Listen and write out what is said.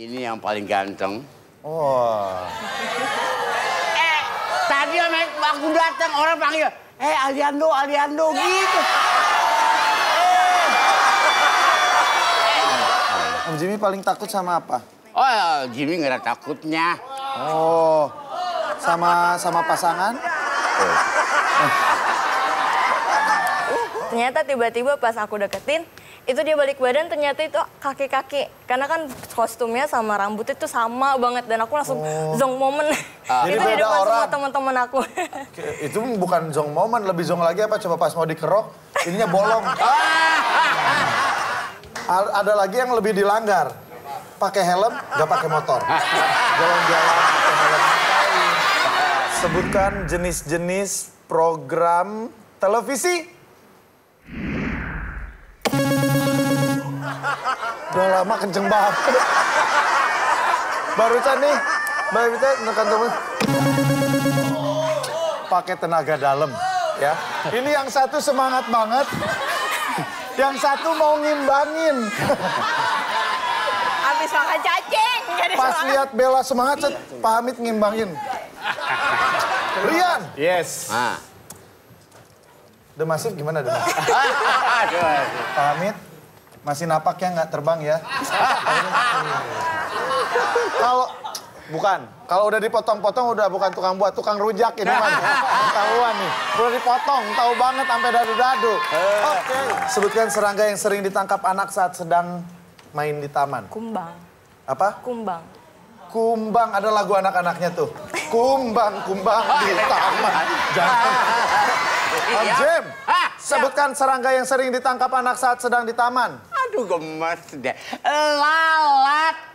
Ini yang paling ganteng. Oh. Eh, tadi aku datang orang panggil, eh Aliando, Aliando gitu. Om Jimmy paling takut sama apa? Oh, ya, Jimmy nggak ada takutnya. Oh. Sama sama pasangan? Ternyata tiba-tiba pas aku deketin, itu dia balik badan ternyata itu kaki-kaki. Karena kan kostumnya sama rambutnya itu sama banget dan aku langsung zong momen. Jadi itu di depan semua teman-teman aku. Itu bukan zong momen, lebih zong lagi apa? Coba pas mau dikerok, ininya bolong. A- Ada lagi yang lebih dilanggar. Pakai helm, nggak pakai motor. Jalan-jalan pakai helm. Sebutkan jenis-jenis program televisi. Udah lama kenceng banget. Barusan nih, barusan nekan temen pakai tenaga dalam ya. Ini yang satu semangat banget. Yang satu mau ngimbangin. Habis makan cacing. Pas semangat. lihat Bella semangat, set, Pak Hamid ngimbangin. Rian, Yes. Ah. The Massive gimana The Massive? Aduh, aduh. Pak Hamid, masih napak ya nggak terbang ya? Kalau bukan, kalau udah dipotong-potong udah bukan tukang buat, tukang rujak ini mah. Ketahuan nih, udah dipotong, tahu banget sampai dadu-dadu. Oke, sebutkan serangga yang sering ditangkap anak saat sedang main di taman. Kumbang. Apa? Kumbang. Kumbang, ada lagu anak-anaknya tuh. Kumbang, kumbang di taman. Jangan. Om Jim, Ah, sebutkan serangga yang sering ditangkap anak saat sedang di taman. Aduh gemes deh. Lalat.